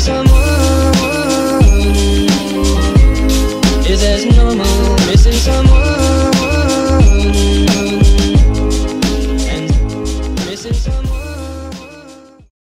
some I'm